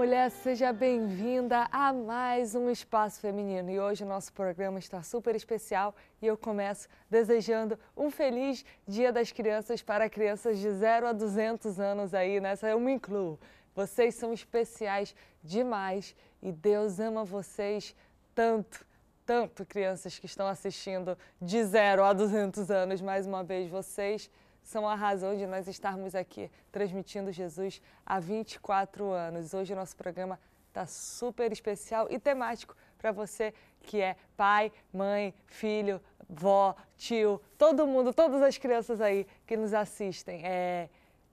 Mulher, seja bem-vinda a mais um Espaço Feminino. E hoje o nosso programa está super especial e eu começo desejando um feliz Dia das Crianças para crianças de 0 a 200 anos aí, nessa eu me incluo. Vocês são especiais demais e Deus ama vocês tanto, tanto, crianças que estão assistindo de 0 a 200 anos. Mais uma vez, vocês são a razão de nós estarmos aqui transmitindo Jesus há 24 anos. Hoje o nosso programa está super especial e temático para você que é pai, mãe, filho, vó, tio, todo mundo, todas as crianças aí que nos assistem. É,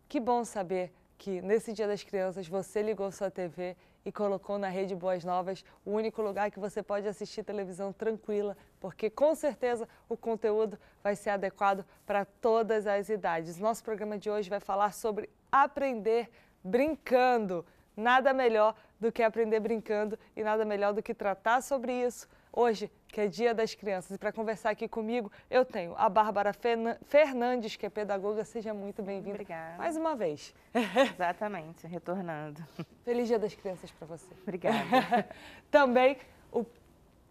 que bom saber que nesse Dia das Crianças você ligou sua TV e colocou na Rede Boas Novas o único lugar que você pode assistir televisão tranquila, porque com certeza o conteúdo vai ser adequado para todas as idades. Nosso programa de hoje vai falar sobre aprender brincando. Nada melhor do que aprender brincando e nada melhor do que tratar sobre isso hoje, que é Dia das Crianças. E para conversar aqui comigo, eu tenho a Bárbara Fernandes, que é pedagoga. Seja muito bem-vinda. Obrigada. Mais uma vez. Exatamente, retornando. Feliz Dia das Crianças para você. Obrigada. Também o,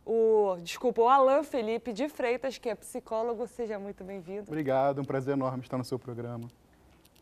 o, desculpa, o Alan Felipe de Freitas, que é psicólogo. Seja muito bem-vindo. Obrigado, um prazer enorme estar no seu programa.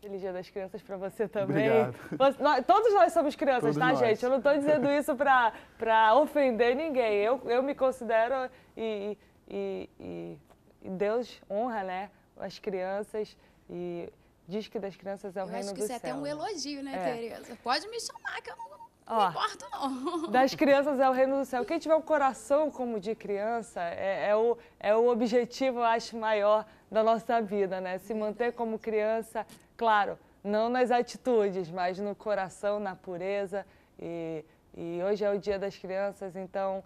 Feliz Dia das Crianças para você também. Você, nós, todos nós somos crianças, Todos tá, nós. gente? Eu não estou dizendo isso para ofender ninguém. Eu, eu me considero e, e, e, e Deus honra né, as crianças e diz que das crianças é o Eu reino acho que do isso é céu. até um elogio, né, É. Tereza? Pode me chamar que eu não, Ó, não importo, não. Das crianças é o reino do céu. Quem tiver um coração como de criança é, é o, é o objetivo, eu acho, maior da nossa vida, né? Se manter como criança, claro, não nas atitudes, mas no coração, na pureza. E, e hoje é o Dia das Crianças, então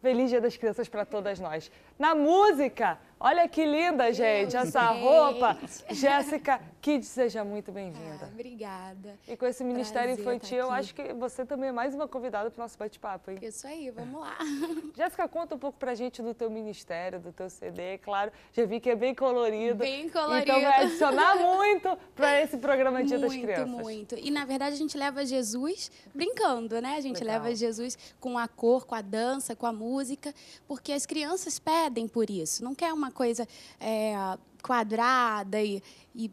Feliz Dia das Crianças para todas nós. Na música, olha que linda, gente, essa gente. roupa. Jéssica Kid, seja muito Ah, bem-vinda. obrigada. E com esse Ministério Prazer Infantil, eu acho que você também é mais uma convidada para o nosso bate-papo, hein? Isso aí, vamos lá. Jéssica, conta um pouco pra gente do teu ministério, do teu CD, claro. Já vi que é bem colorido. Bem colorido. Então vai adicionar muito para esse programa Dia das muito, Crianças. muito. E na verdade a gente leva Jesus brincando, né? A gente Legal. leva Jesus com a cor, com a dança, com a música, porque as crianças pedem por isso. Não quer uma coisa é, quadrada e, e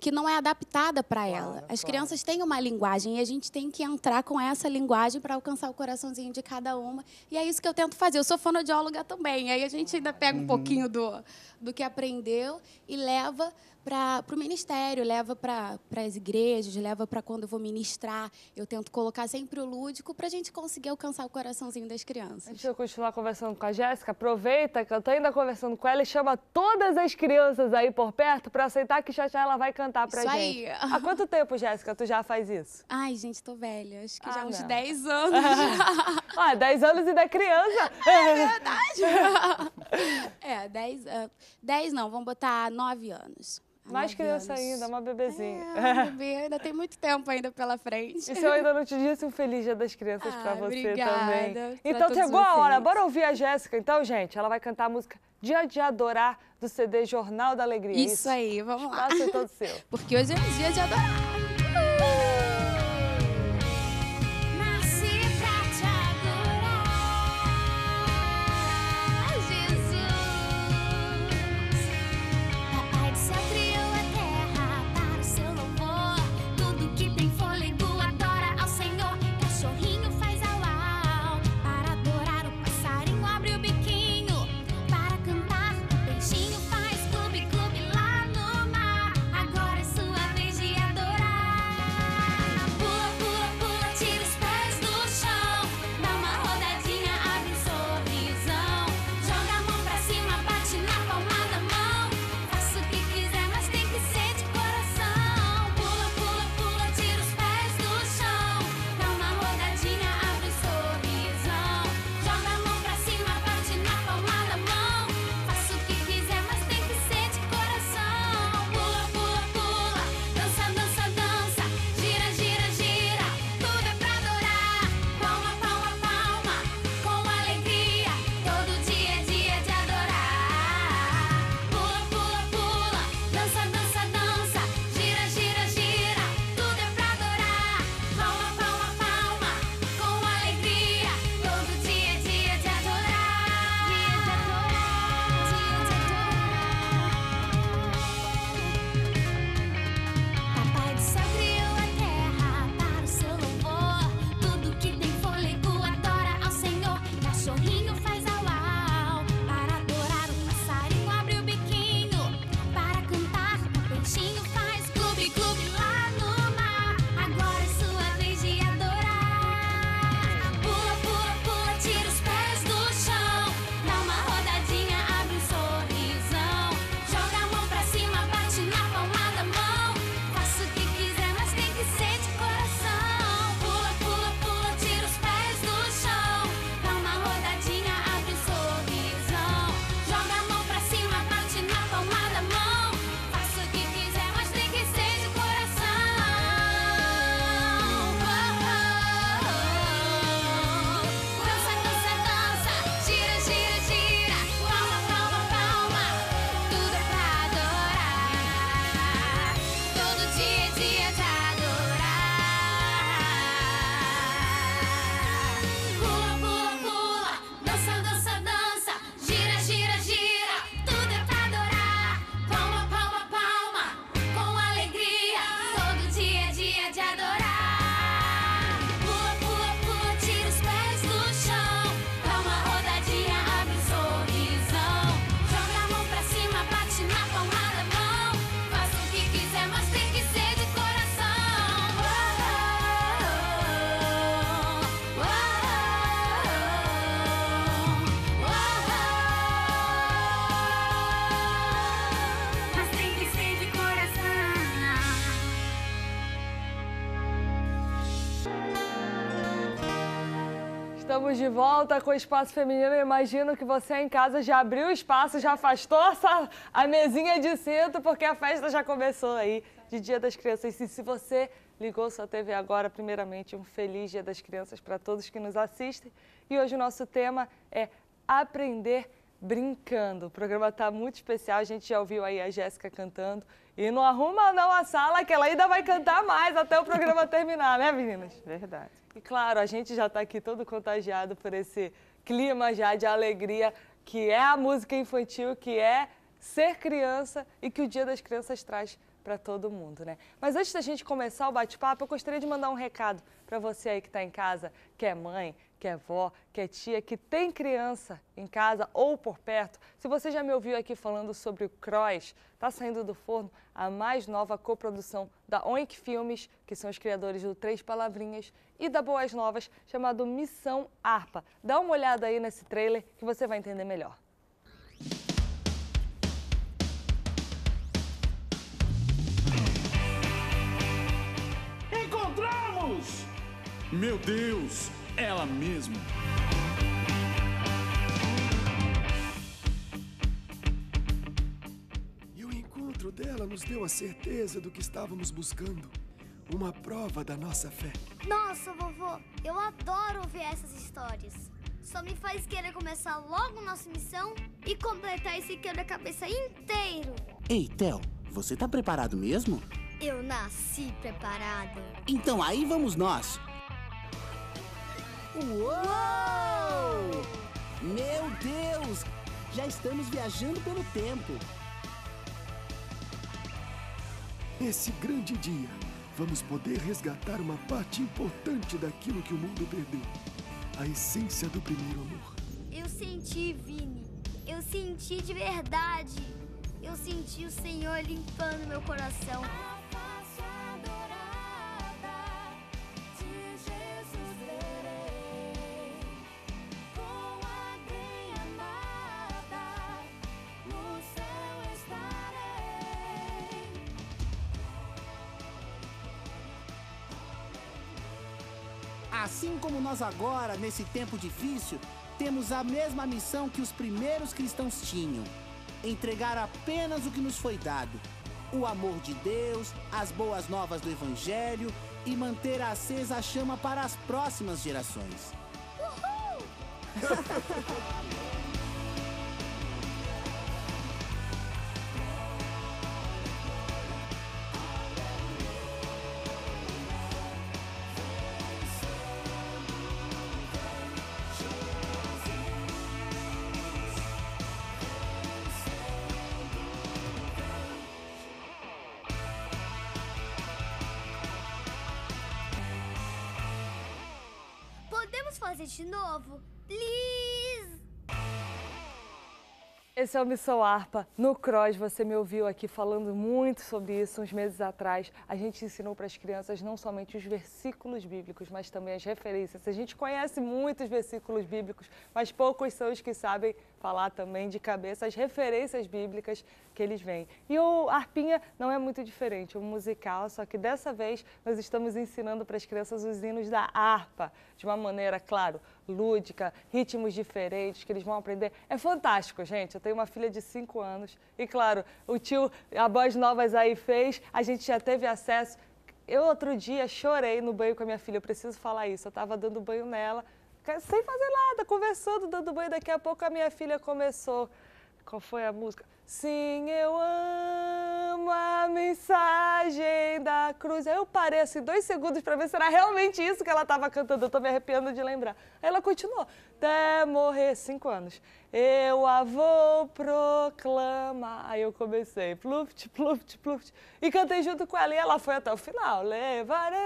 que não é adaptada para ela. As claro. crianças têm uma linguagem e a gente tem que entrar com essa linguagem para alcançar o coraçãozinho de cada uma. E é isso que eu tento fazer. Eu sou fonoaudióloga também. Aí a gente ainda pega um pouquinho do, do que aprendeu e leva para o ministério, leva para as igrejas, leva para quando eu vou ministrar. Eu tento colocar sempre o lúdico para a gente conseguir alcançar o coraçãozinho das crianças. Antes de eu continuar conversando com a Jéssica, aproveita que eu tô ainda conversando com ela e chama todas as crianças aí por perto para aceitar que já já ela vai cantar pra Isso gente. aí. Há quanto tempo, Jéssica, tu já faz isso? Ai, gente, tô velha. Acho que Ah, já há uns não. 10 anos. Ah, 10 anos e da criança. é, 10, ah, 10 não, vamos botar 9 anos. Mais criança ainda, uma bebezinha. É, bebê, ainda tem muito tempo ainda pela frente. E se eu ainda não te disse um feliz dia das crianças Ah, pra você obrigada também. pra Então chegou a hora, vocês. bora ouvir a Jéssica. Então, gente, ela vai cantar a música Dia de Adorar do CD Jornal da Alegria. Isso aí, vamos lá. É todo seu. Porque hoje é um dia de adorar. Estamos de volta com o Espaço Feminino. Eu imagino que você em casa já abriu o espaço, já afastou essa, a mesinha de centro, porque a festa já começou aí, de Dia das Crianças. E se você ligou sua TV agora, primeiramente, um feliz Dia das Crianças para todos que nos assistem. E hoje o nosso tema é aprender brincando. O programa está muito especial, a gente já ouviu aí a Jéssica cantando. E não arruma não a sala, que ela ainda vai cantar mais até o programa terminar, né meninas? Verdade. E claro, a gente já está aqui todo contagiado por esse clima já de alegria, que é a música infantil, que é ser criança e que o Dia das Crianças traz para todo mundo, né? Mas antes da gente começar o bate-papo, eu gostaria de mandar um recado para você aí que está em casa, que é mãe, que é vó, que é tia, que tem criança em casa ou por perto. Se você já me ouviu aqui falando sobre o Cross, está saindo do forno a mais nova coprodução da Oink Filmes, que são os criadores do Três Palavrinhas, e da Boas Novas, chamado Missão Arpa. Dá uma olhada aí nesse trailer que você vai entender melhor. Encontramos! Meu Deus, ela mesma. E o encontro dela nos deu a certeza do que estávamos buscando. Uma prova da nossa fé. Nossa, vovô, eu adoro ouvir essas histórias. Só me faz querer começar logo nossa missão e completar esse quebra-cabeça inteiro. Ei, Theo, você tá preparado mesmo? Eu nasci preparada. Então aí vamos nós. Uou! Meu Deus! Já estamos viajando pelo tempo. Nesse grande dia, vamos poder resgatar uma parte importante daquilo que o mundo perdeu. A essência do primeiro amor. Eu senti, Vini. Eu senti de verdade. Eu senti o Senhor limpando meu coração. Assim como nós agora, nesse tempo difícil, temos a mesma missão que os primeiros cristãos tinham: entregar apenas o que nos foi dado. O amor de Deus, as boas novas do Evangelho e manter acesa a chama para as próximas gerações. Podemos Esse é Missão Arpa. No Cross, você me ouviu aqui falando muito sobre isso uns meses atrás. A gente ensinou para as crianças não somente os versículos bíblicos, mas também as referências. A gente conhece muitos versículos bíblicos, mas poucos são os que sabem falar também de cabeça as referências bíblicas que eles vêm. E o Arpinha não é muito diferente, é um musical, só que dessa vez nós estamos ensinando para as crianças os hinos da harpa, de uma maneira, claro, lúdica, ritmos diferentes que eles vão aprender. É fantástico, gente. Eu tenho uma filha de 5 anos e, claro, o tio, a Boas Novas aí fez, a gente já teve acesso. Eu, outro dia, chorei no banho com a minha filha, eu preciso falar isso. Eu estava dando banho nela, sem fazer nada, conversando, dando banho. Daqui a pouco a minha filha começou. Qual foi a música? Sim, eu amo a mensagem da cruz. Aí eu parei assim dois segundos para ver se era realmente isso que ela estava cantando. Eu tô me arrepiando de lembrar. Aí ela continuou. Até morrer, cinco anos. Eu a vou proclamar. Aí eu comecei. Pluft, pluft, pluft. E cantei junto com ela e ela foi até o final. Levarei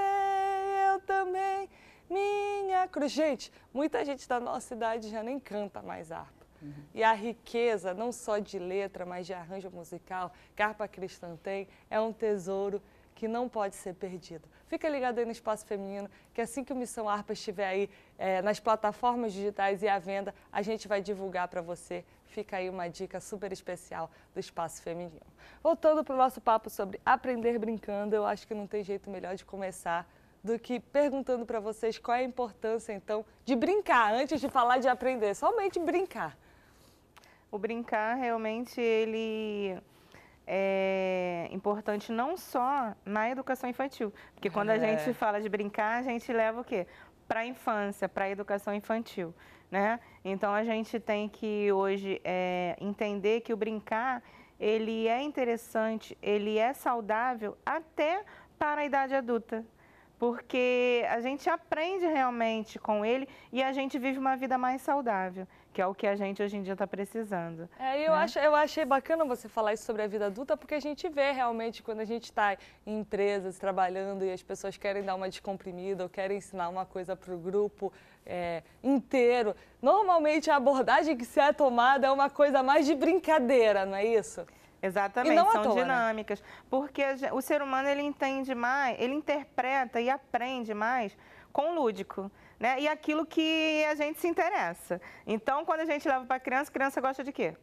eu também minha cruz. Gente, muita gente da nossa idade já nem canta mais harpa. Uhum. E a riqueza, não só de letra, mas de arranjo musical, que a harpa cristã tem, é um tesouro que não pode ser perdido. Fica ligado aí no Espaço Feminino, que assim que o Missão Harpa estiver aí é, nas plataformas digitais e à venda, a gente vai divulgar para você. Fica aí uma dica super especial do Espaço Feminino. Voltando para o nosso papo sobre aprender brincando, eu acho que não tem jeito melhor de começar do que perguntando para vocês qual é a importância, então, de brincar, antes de falar de aprender, somente brincar. O brincar realmente ele é importante não só na educação infantil, porque quando a É. gente fala de brincar, a gente leva o quê? Para a infância, para a educação infantil, né? Então a gente tem que hoje é, entender que o brincar ele é interessante, ele é saudável até para a idade adulta. Porque a gente aprende realmente com ele e a gente vive uma vida mais saudável, que é o que a gente hoje em dia está precisando. É, eu, né? acho, eu achei bacana você falar isso sobre a vida adulta, porque a gente vê realmente quando a gente está em empresas trabalhando e as pessoas querem dar uma descomprimida ou querem ensinar uma coisa para o grupo é, inteiro. Normalmente a abordagem que se é tomada é uma coisa mais de brincadeira, não é isso? Exatamente, são toa, né? dinâmicas. Porque a gen- o ser humano ele entende mais, ele interpreta e aprende mais com o lúdico. Né? E aquilo que a gente se interessa. Então, quando a gente leva para a criança, a criança gosta de quê?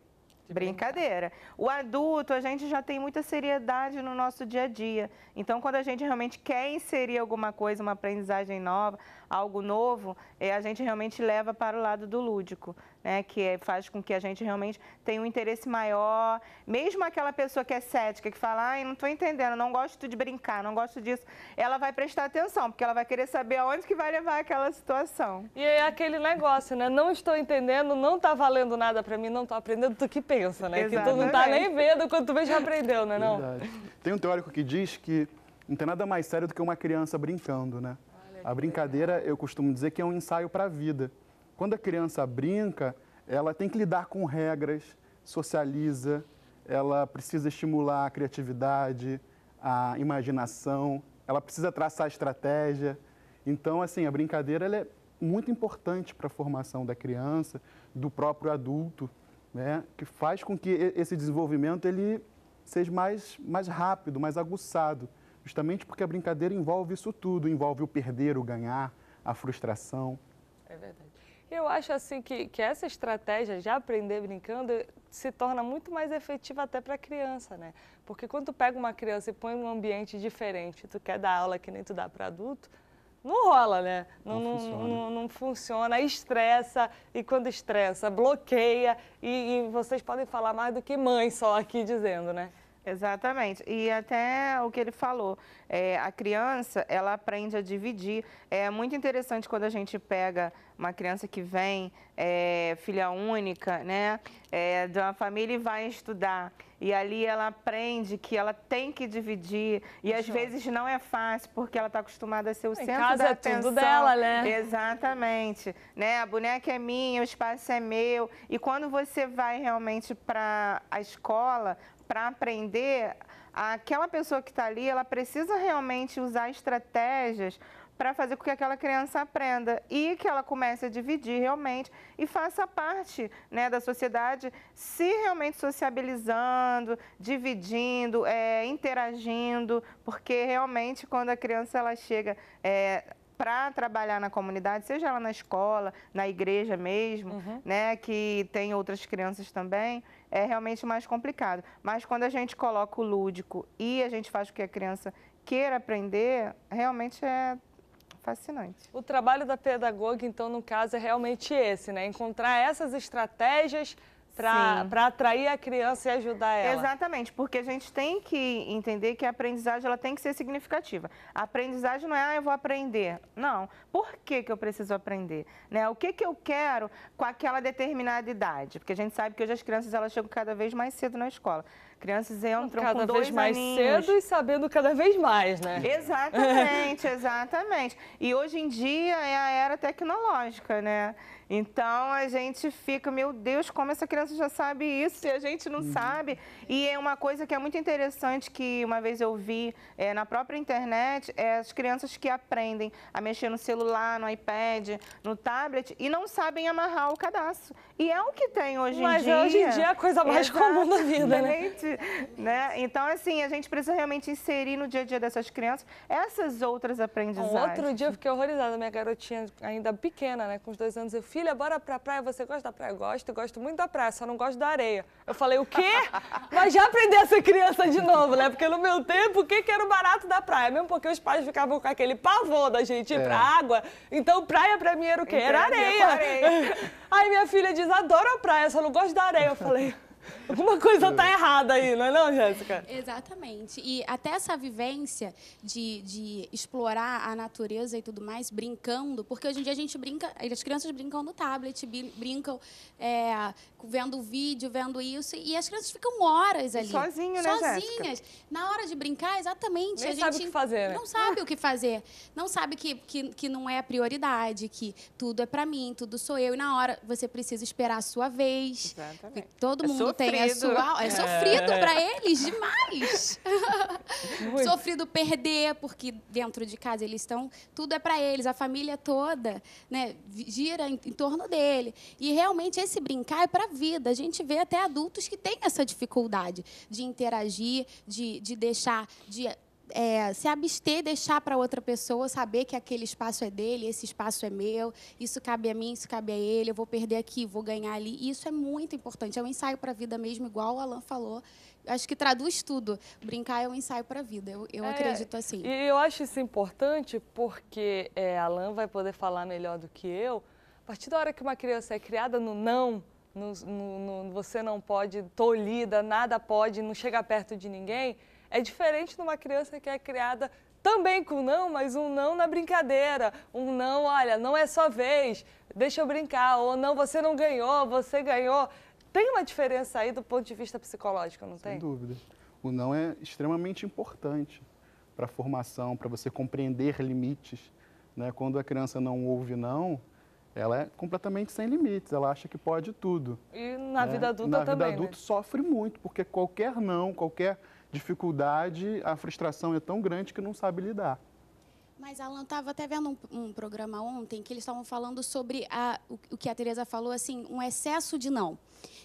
Brincadeira. O adulto, a gente já tem muita seriedade no nosso dia a dia. Então, quando a gente realmente quer inserir alguma coisa, uma aprendizagem nova, algo novo, é, a gente realmente leva para o lado do lúdico, né? que é- faz com que a gente realmente tenha um interesse maior. Mesmo aquela pessoa que é cética, que fala, ai, não estou entendendo, não gosto de brincar, não gosto disso, ela vai prestar atenção, porque ela vai querer saber aonde que vai levar aquela situação. E é aquele negócio, né? Não estou entendendo, não está valendo nada para mim, não estou aprendendo, tu que pensa, né? Que tu não está nem vendo quando tu vê já aprendeu, né? Não? Verdade. Tem um teórico que diz que não tem nada mais sério do que uma criança brincando, né? A brincadeira, eu costumo dizer que é um ensaio para a vida. Quando a criança brinca, ela tem que lidar com regras, socializa, ela precisa estimular a criatividade, a imaginação, ela precisa traçar estratégia. Então, assim, a brincadeira é muito importante para a formação da criança, do próprio adulto, né? Que faz com que esse desenvolvimento ele seja mais, mais rápido, mais aguçado. Justamente porque a brincadeira envolve isso tudo, envolve o perder, o ganhar, a frustração. É verdade. Eu acho assim que, que essa estratégia de aprender brincando se torna muito mais efetiva até para a criança, né? Porque quando tu pega uma criança e põe num ambiente diferente, tu quer dar aula que nem tu dá para adulto, não rola, né? Não, Não não, funciona. não- não funciona, estressa, e quando estressa, bloqueia, e, e vocês podem falar mais do que mãe só aqui dizendo, né? Exatamente. E até o que ele falou, é, a criança, ela aprende a dividir. É muito interessante quando a gente pega uma criança que vem, é, filha única, né, é, de uma família e vai estudar. E ali ela aprende que ela tem que dividir. E às vezes não é fácil, porque ela está acostumada a ser o Em centro casa da é tudo atenção. dela, né? Exatamente. Né? A boneca é minha, o espaço é meu. E quando você vai realmente para a escola para aprender, aquela pessoa que está ali, ela precisa realmente usar estratégias para fazer com que aquela criança aprenda e que ela comece a dividir realmente e faça parte né, da sociedade, se realmente sociabilizando, dividindo, é, interagindo, porque realmente quando a criança ela chega é, para trabalhar na comunidade, seja ela na escola, na igreja mesmo, né, que tem outras crianças também, é realmente mais complicado. Mas quando a gente coloca o lúdico e a gente faz com que a criança queira aprender, realmente é fascinante. O trabalho da pedagoga, então, no caso, é realmente esse, né? Encontrar essas estratégias para atrair a criança e ajudar ela. Exatamente, porque a gente tem que entender que a aprendizagem ela tem que ser significativa. A aprendizagem não é, ah, eu vou aprender. Não. Por que, que eu preciso aprender? Né? O que, que eu quero com aquela determinada idade? Porque a gente sabe que hoje as crianças elas chegam cada vez mais cedo na escola. Crianças entram Cada com dois vez mais aninhos. cedo e sabendo cada vez mais, né? Exatamente, exatamente. E hoje em dia é a era tecnológica, né? Então a gente fica, meu Deus, como essa criança já sabe isso e a gente não sabe. E é uma coisa que é muito interessante que uma vez eu vi é, na própria internet, é as crianças que aprendem a mexer no celular, no iPad, no tablet e não sabem amarrar o cadastro. E é o que tem hoje Mas em dia. hoje em dia é a coisa mais comum da vida, né? Exatamente. né? Então, assim, a gente precisa realmente inserir no dia a dia dessas crianças essas outras aprendizagens. Outro dia eu fiquei horrorizada, minha garotinha ainda pequena, né, com uns dois anos, eu, filha, bora pra praia, você gosta da praia? Gosto, gosto muito da praia, só não gosto da areia. Eu falei, o quê? Mas já aprendi a ser criança de novo, né? Porque no meu tempo, o que, que era o barato da praia? Mesmo porque os pais ficavam com aquele pavor da gente ir É. pra água, então praia pra mim era o quê? Era areia. areia. Aí minha filha diz, adoro a praia, só não gosto da areia. Eu falei, alguma coisa tá errada aí, não é não, Jéssica? Exatamente. E até essa vivência de, de explorar a natureza e tudo mais, brincando, porque hoje em dia a gente brinca, as crianças brincam no tablet, brincam é, vendo vídeo, vendo isso, e as crianças ficam horas ali. sozinho, né, Sozinhas. Na hora de brincar, exatamente. Nem a sabe gente o que fazer, né? Não sabe o que fazer. Não sabe que, que, que não é a prioridade, que tudo é pra mim, tudo sou eu. E na hora você precisa esperar a sua vez. Exatamente. Todo É mundo tem a sofrido. sua. É sofrido pra eles demais. Sofrido perder, porque dentro de casa eles estão. Tudo é para eles, a família toda né, gira em, em torno dele. E realmente esse brincar é para vida. A gente vê até adultos que têm essa dificuldade de interagir, de, de deixar. De, é, se abster, deixar para outra pessoa saber que aquele espaço é dele, esse espaço é meu, isso cabe a mim, isso cabe a ele, eu vou perder aqui, vou ganhar ali. E isso é muito importante. É um ensaio para a vida mesmo, igual o Alan falou. Acho que traduz tudo. Brincar é um ensaio para a vida. Eu, eu É, acredito assim. E eu acho isso importante porque é, Alan vai poder falar melhor do que eu. A partir da hora que uma criança é criada no não, no, no- no você não pode, tolhida, nada pode, não chega perto de ninguém, é diferente de uma criança que é criada também com não, mas um não na brincadeira. Um não, olha, não é sua vez, deixa eu brincar. Ou não, você não ganhou, você ganhou. Tem uma diferença aí do ponto de vista psicológico, não Sem tem? dúvida. O não é extremamente importante para a formação, para você compreender limites. Né? Quando a criança não ouve não, ela é completamente sem limites, ela acha que pode tudo. E na né? vida adulta Na também. vida né? adulta sofre muito, porque qualquer não, qualquer dificuldade, a frustração é tão grande que não sabe lidar. Mas, Alan, estava até vendo um, um programa ontem que eles estavam falando sobre a- o, o que a Tereza falou, assim, um excesso de não.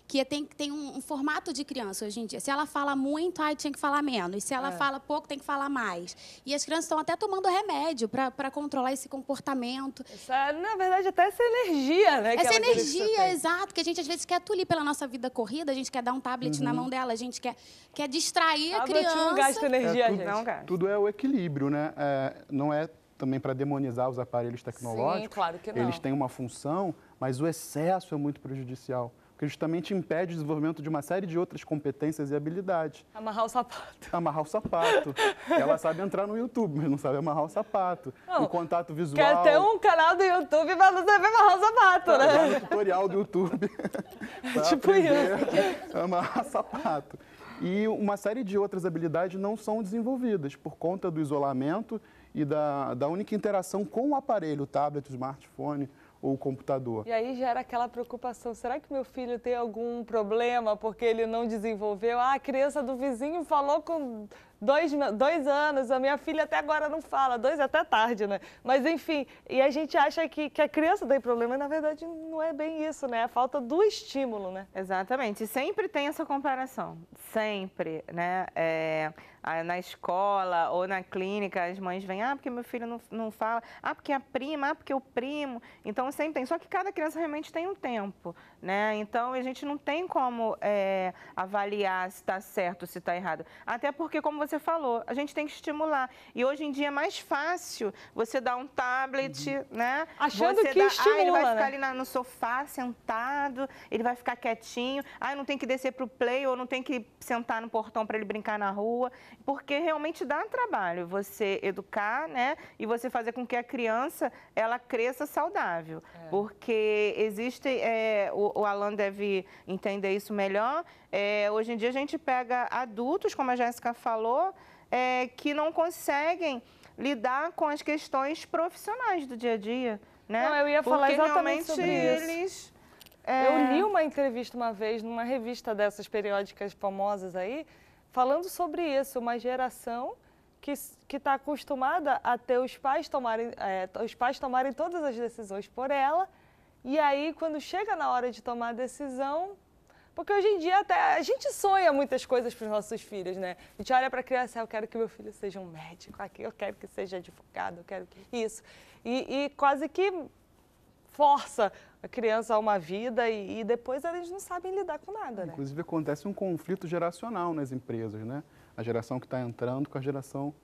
Que tem, tem um, um formato de criança hoje em dia. Se ela fala muito, ai, tinha que falar menos. Se ela É. fala pouco, tem que falar mais. E as crianças estão até tomando remédio para controlar esse comportamento. Essa, na verdade, até essa energia, né? Essa energia, exato, que a gente às vezes quer tolir pela nossa vida corrida, a gente quer dar um tablet na mão dela, a gente quer, quer distrair a Tablet criança. não gasta energia, É, tudo, gente. Não gasta. tudo é o equilíbrio, né? É, não é também para demonizar os aparelhos tecnológicos. Sim, claro que não. Eles têm uma função, mas o excesso é muito prejudicial. Porque justamente impede o desenvolvimento de uma série de outras competências e habilidades. Amarrar o sapato. Amarrar o sapato. Ela sabe entrar no YouTube, mas não sabe amarrar o sapato. Não, o contato visual. Quer ter um canal do YouTube, mas não sabe amarrar o sapato, né? no tutorial do YouTube. pra Tipo a amarrar sapato. E uma série de outras habilidades não são desenvolvidas por conta do isolamento e da, da única interação com o aparelho, o tablet, o smartphone ou o computador. E aí gera aquela preocupação, será que meu filho tem algum problema porque ele não desenvolveu? Ah, a criança do vizinho falou com dois, dois anos, a minha filha até agora não fala, dois é até tarde, né? Mas enfim, e a gente acha que, que a criança tem problema, e na verdade não é bem isso, né? É a falta do estímulo, né? Exatamente. E sempre tem essa comparação. Sempre, né? É, na escola ou na clínica, as mães vêm, ah, porque meu filho não, não fala, ah, porque a prima, ah, porque o primo. Então, sempre tem. Só que cada criança realmente tem um tempo, né? Então, a gente não tem como é, avaliar se está certo ou se está errado. Até porque, como você falou, a gente tem que estimular. E hoje em dia é mais fácil você dar um tablet, né? Achando você que dá, ah, ele vai estimula, ficar né? ali na- no sofá, sentado, ele vai ficar quietinho. Ah, não tem que descer para o play ou não tem que sentar no portão para ele brincar na rua. Porque realmente dá trabalho você educar, né? E você fazer com que a criança, ela cresça saudável. Porque existe, é, o, o Alan deve entender isso melhor, é, hoje em dia a gente pega adultos, como a Jéssica falou, é, que não conseguem lidar com as questões profissionais do dia a dia. Né? Não, eu ia falar Porque exatamente sobre isso. eles... Eu é, li uma entrevista uma vez numa revista dessas periódicas famosas aí, falando sobre isso, uma geração que está acostumada a ter os pais tomarem, é, os pais tomarem todas as decisões por ela, e aí quando chega na hora de tomar a decisão, Porque hoje em dia até a gente sonha muitas coisas para os nossos filhos, né? A gente olha para a criança, "Ah, eu quero que meu filho seja um médico, aqui eu quero que seja advogado, eu quero que isso. E, e quase que força a criança a uma vida e, e depois eles não sabem lidar com nada, né? Inclusive acontece um conflito geracional nas empresas, né? A geração que está entrando com a geração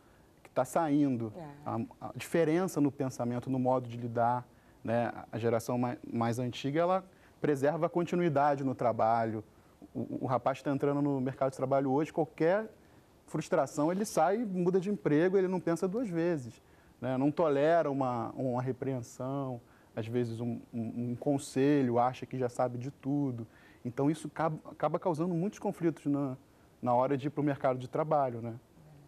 que está saindo. É. A, a diferença no pensamento, no modo de lidar, né? A geração mais, mais antiga, ela preserva a continuidade no trabalho. O, o rapaz está entrando no mercado de trabalho hoje, qualquer frustração, ele sai, muda de emprego, ele não pensa duas vezes. Né? Não tolera uma, uma repreensão, às vezes um, um- um conselho, acha que já sabe de tudo. Então, isso acaba, acaba causando muitos conflitos na, na hora de ir para o mercado de trabalho. Né?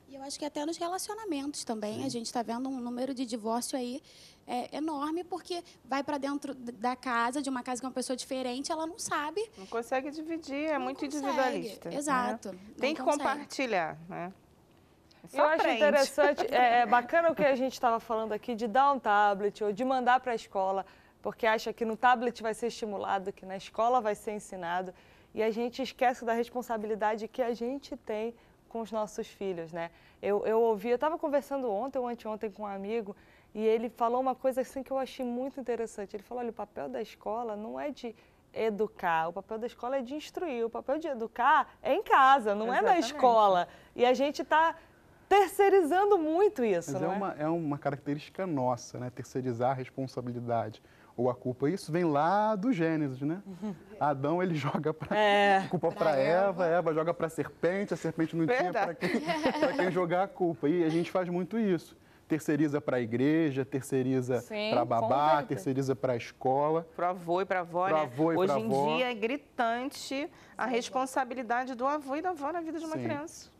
E eu acho que até nos relacionamentos também, a gente está vendo um número de divórcio aí é, enorme, porque vai para dentro da casa, de uma casa que é uma pessoa diferente, ela não sabe. Não consegue dividir, é Não muito consegue, individualista. né? exato, não Tem que consegue. compartilhar, né? Só Eu acho interessante, é, é bacana o que a gente estava falando aqui de dar um tablet ou de mandar para a escola, porque acha que no tablet vai ser estimulado, que na escola vai ser ensinado, e a gente esquece da responsabilidade que a gente tem com os nossos filhos, né? Eu, eu ouvi, eu estava conversando ontem ou anteontem com um amigo, e ele falou uma coisa assim que eu achei muito interessante. Ele falou, olha, o papel da escola não é de educar, o papel da escola é de instruir, o papel de educar é em casa, não é na Exatamente. escola. E a gente está terceirizando muito isso, Mas é não é? uma, é uma característica nossa, né? Terceirizar a responsabilidade ou a culpa. Isso vem lá do Gênesis, né? Adão, ele joga pra, É. a culpa para Eva, Eva joga para a serpente, a serpente não tinha para Verdade. quem, pra quem jogar a culpa. E a gente faz muito isso. Terceiriza para a igreja, terceiriza para babá, terceiriza para a escola. Pro avô e pra avó, Pro né? avô e Hoje pra em avó. dia é gritante a responsabilidade do avô e da avó na vida de uma Sim. criança.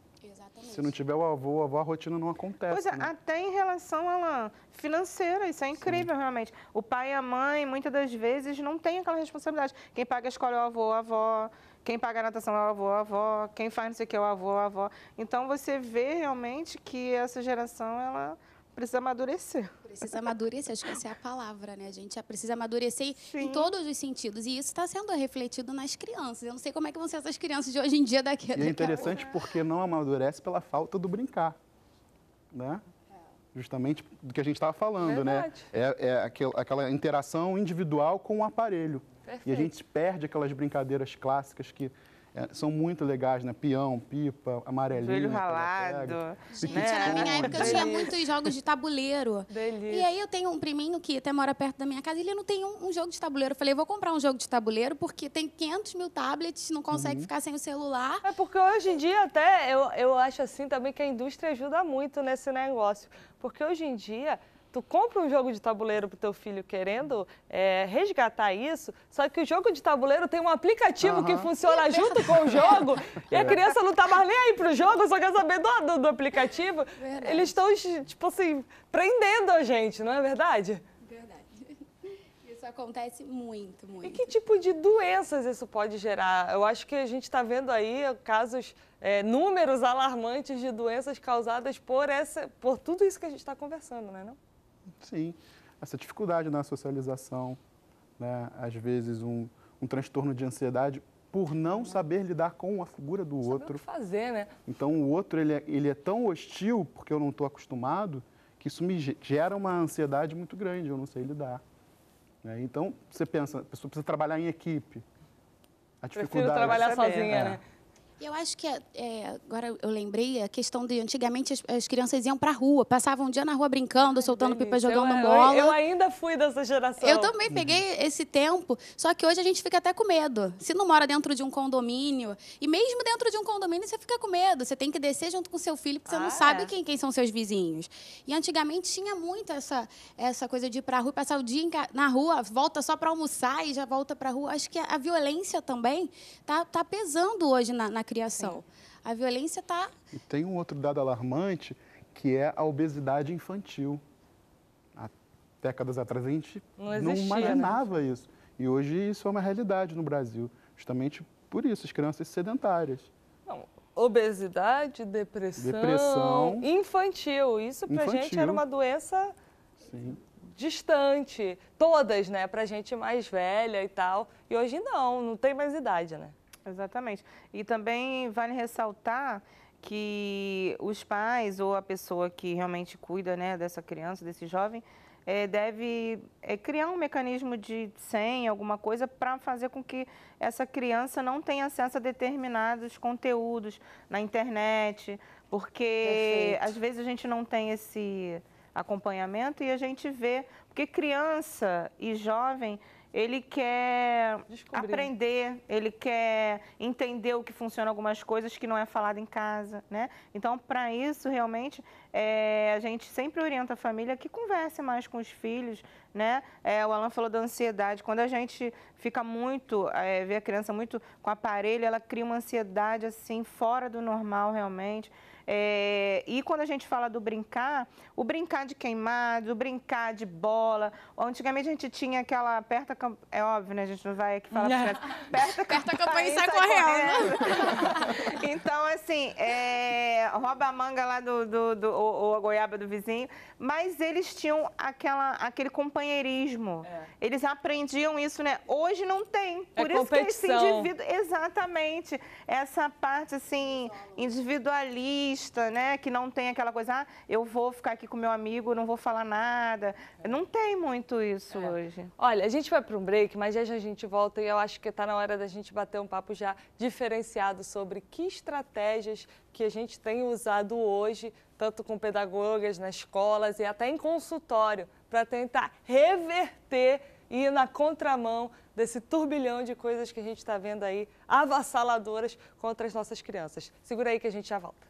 Exatamente. Se não tiver o avô, a avó, a rotina não acontece. Pois é, né? até em relação à financeira, isso é incrível realmente. O pai e a mãe, muitas das vezes, não têm aquela responsabilidade. Quem paga a escola é o avô, a avó. Quem paga a natação é o avô, a avó. Quem faz não sei o que é o avô, a avó. Então você vê realmente que essa geração, ela precisa amadurecer. Precisa amadurecer, acho que essa é a palavra, né? A gente precisa amadurecer em Sim. todos os sentidos. E isso está sendo refletido nas crianças. Eu não sei como é que vão ser essas crianças de hoje em dia daqui, é daqui a interessante porque não amadurece pela falta do brincar, né? Justamente do que a gente estava falando, né? Verdade. É, é aquel- aquela interação individual com o aparelho. E a Perfeito. gente perde aquelas brincadeiras clássicas que é, são muito legais, né? Peão, pipa, amarelinho. Joelho ralado. Gente, na minha época eu tinha muitos jogos de tabuleiro. Delícia. E aí eu tenho um priminho que até mora perto da minha casa e ele não tem um, um jogo de tabuleiro. Eu falei, eu vou comprar um jogo de tabuleiro porque tem 500 mil tablets, não consegue ficar sem o celular. É porque hoje em dia até eu, eu acho assim também que a indústria ajuda muito nesse negócio. Porque hoje em dia tu compra um jogo de tabuleiro pro teu filho querendo é, resgatar isso, só que o jogo de tabuleiro tem um aplicativo que Aham. funciona junto com o jogo e a criança não tá mais nem aí pro jogo, só quer saber do, do, do aplicativo. Verdade. Eles estão, tipo assim, prendendo a gente, não é verdade? Verdade. Isso acontece muito, E muito. que tipo de doenças isso pode gerar? Eu acho que a gente está vendo aí casos, é, números alarmantes de doenças causadas por, essa, por tudo isso que a gente está conversando, né? Não? Sim, essa dificuldade na socialização, né? às vezes um, um transtorno de ansiedade por não saber lidar com a figura do Saber o outro. que fazer, né? Então o outro ele é, ele é tão hostil porque eu não estou acostumado que isso me ge- gera uma ansiedade muito grande, eu não sei lidar. né? Então você pensa, a pessoa precisa trabalhar em equipe. A Prefiro dificuldade trabalhar saber, sozinha, é. né? Eu acho que, é, é, agora eu lembrei, a questão de antigamente as, as crianças iam pra rua, passavam um dia na rua brincando, soltando pipa, jogando eu, bola. Eu, eu ainda fui dessa geração. Eu também peguei esse tempo, só que hoje a gente fica até com medo. Se não mora dentro de um condomínio, e mesmo dentro de um condomínio você fica com medo, você tem que descer junto com seu filho, porque você Ah, não sabe é. quem, quem são seus vizinhos. E antigamente tinha muito essa, essa coisa de ir pra rua, passar o dia em na rua, volta só para almoçar e já volta pra rua. Acho que a violência também tá, tá pesando hoje na, na criação. A violência tá E tem um outro dado alarmante que é a obesidade infantil. Há décadas atrás a gente Não não, existia, né? imaginava isso. E hoje isso é uma realidade no Brasil, justamente por isso, as crianças sedentárias. Não, obesidade, depressão, Depressão. infantil. Isso pra gente Infantil. era uma doença Sim. distante. Todas, né? Pra gente mais velha e tal. E hoje não, não tem mais idade, né? Exatamente. E também vale ressaltar que os pais ou a pessoa que realmente cuida né, dessa criança, desse jovem, eh, deve eh, criar um mecanismo de senha, alguma coisa, para fazer com que essa criança não tenha acesso a determinados conteúdos na internet, porque Perfeito. às vezes a gente não tem esse acompanhamento e a gente vê, porque criança e jovem, ele quer Descobrir. aprender, ele quer entender o que funciona algumas coisas que não é falado em casa, né? Então, para isso, realmente, é, a gente sempre orienta a família que converse mais com os filhos, né? É, o Alan falou da ansiedade. Quando a gente fica muito, é, vê a criança muito com aparelho, ela cria uma ansiedade, assim, fora do normal, realmente. É, e quando a gente fala do brincar, o brincar de queimado, o brincar de bola. Antigamente a gente tinha aquela aperta é óbvio, né? A gente não vai aqui falar pra aperta, Aperta a campanha e sai correndo. então, assim, é, rouba a manga lá do, do, do- ou, ou a goiaba do vizinho. Mas eles tinham aquela, aquele companheirismo. Eles aprendiam isso, né? Hoje não tem. É Por isso que esse competição. indivíduo Exatamente. Essa parte, assim, individualista, né? Que não tem aquela coisa, ah, eu vou ficar aqui com meu amigo, não vou falar nada. Não tem muito isso hoje. Olha, a gente vai para um break, mas já já a gente volta e eu acho que está na hora da gente bater um papo já diferenciado sobre que estratégias que a gente tem usado hoje, tanto com pedagogas nas escolas e até em consultório, para tentar reverter e ir na contramão desse turbilhão de coisas que a gente está vendo aí, avassaladoras contra as nossas crianças. Segura aí que a gente já volta.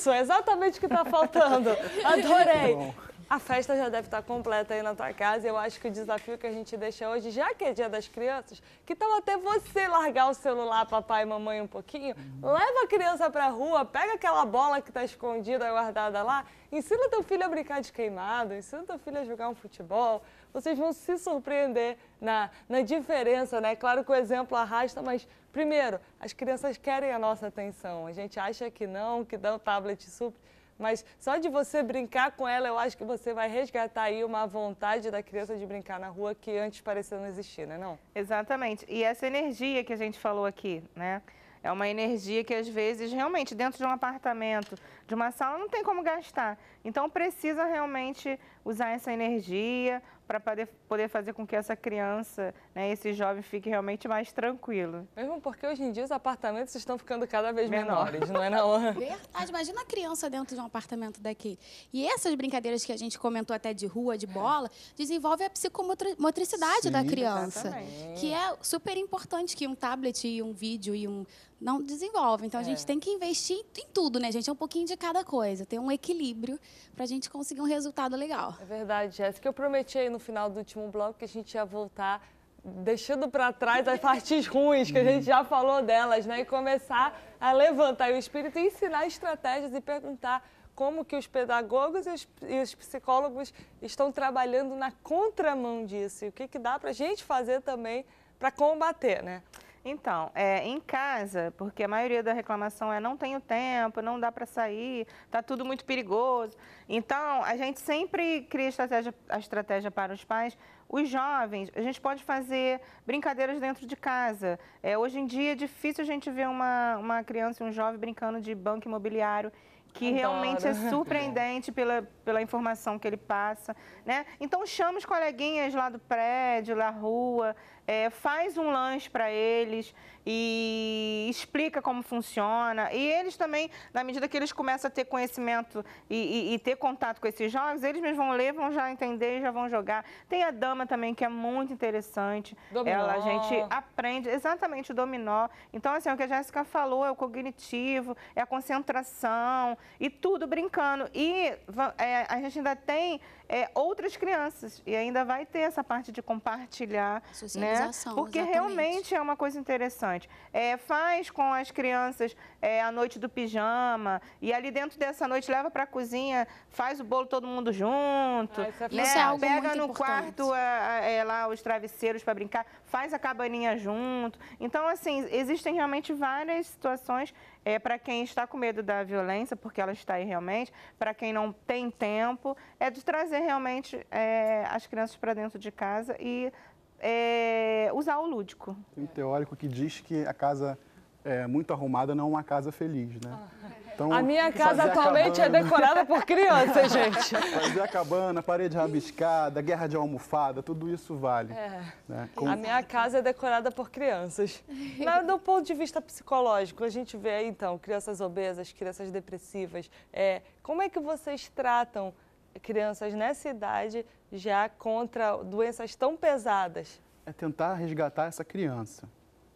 Isso, é exatamente o que está faltando. Adorei. A festa já deve estar completa aí na tua casa. Eu acho que o desafio que a gente deixa hoje, já que é dia das crianças, que tal até você largar o celular, papai e mamãe, um pouquinho? Leva a criança pra rua, pega aquela bola que está escondida, guardada lá, ensina teu filho a brincar de queimado, ensina teu filho a jogar um futebol. Vocês vão se surpreender na, na diferença, né? Claro que o exemplo arrasta, mas primeiro, as crianças querem a nossa atenção. A gente acha que não, que dá o tablet super mas só de você brincar com ela, eu acho que você vai resgatar aí uma vontade da criança de brincar na rua que antes parecia não existir, né não? Exatamente. E essa energia que a gente falou aqui, né? É uma energia que às vezes realmente dentro de um apartamento, de uma sala, não tem como gastar. Então precisa realmente usar essa energia, para poder, poder fazer com que essa criança, né, esse jovem fique realmente mais tranquilo. Mesmo porque hoje em dia os apartamentos estão ficando cada vez Menor. menores, não é não? Verdade, imagina a criança dentro de um apartamento daqui. E essas brincadeiras que a gente comentou até de rua, de bola, desenvolve a psicomotricidade Sim, da criança, exatamente. que é super importante que um tablet e um vídeo e um não desenvolve. Então, a gente é. tem que investir em tudo, né, gente? É um pouquinho de cada coisa. Ter um equilíbrio para a gente conseguir um resultado legal. É verdade, Jéssica. Eu prometi aí no final do último bloco que a gente ia voltar deixando para trás as partes ruins, que a gente já falou delas, né? E começar a levantar o espírito e ensinar estratégias e perguntar como que os pedagogos e os, e os psicólogos estão trabalhando na contramão disso. E o que, que dá para a gente fazer também para combater, né? Então, é, em casa, porque a maioria da reclamação é não tenho tempo, não dá para sair, está tudo muito perigoso. Então, a gente sempre cria estratégia, a estratégia para os pais. Os jovens, a gente pode fazer brincadeiras dentro de casa. É, hoje em dia é difícil a gente ver uma, uma criança um jovem brincando de banco imobiliário que Adoro. realmente é surpreendente pela, pela informação que ele passa, né? Então chama os coleguinhas lá do prédio, da rua, é, faz um lanche para eles e explica como funciona. E eles também, na medida que eles começam a ter conhecimento e, e, e ter contato com esses jogos, eles mesmos vão ler, vão já entender e já vão jogar. Tem a dama também, que é muito interessante. Dominó. Ela, a gente aprende exatamente o dominó. Então, assim, o que a Jéssica falou é o cognitivo, é a concentração e tudo brincando. E é, a gente ainda tem é, outras crianças. E ainda vai ter essa parte de compartilhar, né? Porque exatamente. realmente é uma coisa interessante. É, faz com as crianças é, a noite do pijama e ali dentro dessa noite leva para a cozinha, faz o bolo todo mundo junto, ah, é né? Isso é algo Pega no importante. quarto é, lá os travesseiros para brincar, faz a cabaninha junto. Então, assim, existem realmente várias situações é, para quem está com medo da violência, porque ela está aí realmente, para quem não tem tempo, é de trazer realmente é, as crianças para dentro de casa e é, usar o lúdico. Tem um teórico que diz que a casa é, muito arrumada não é uma casa feliz, né? Ah. Então, a minha casa atualmente é decorada por crianças, gente. Fazer a cabana, parede rabiscada, guerra de almofada, tudo isso vale. É. Né? Com... A minha casa é decorada por crianças. Mas, do ponto de vista psicológico, a gente vê aí, então, crianças obesas, crianças depressivas. É, como é que vocês tratam crianças nessa idade já contra doenças tão pesadas? É tentar resgatar essa criança,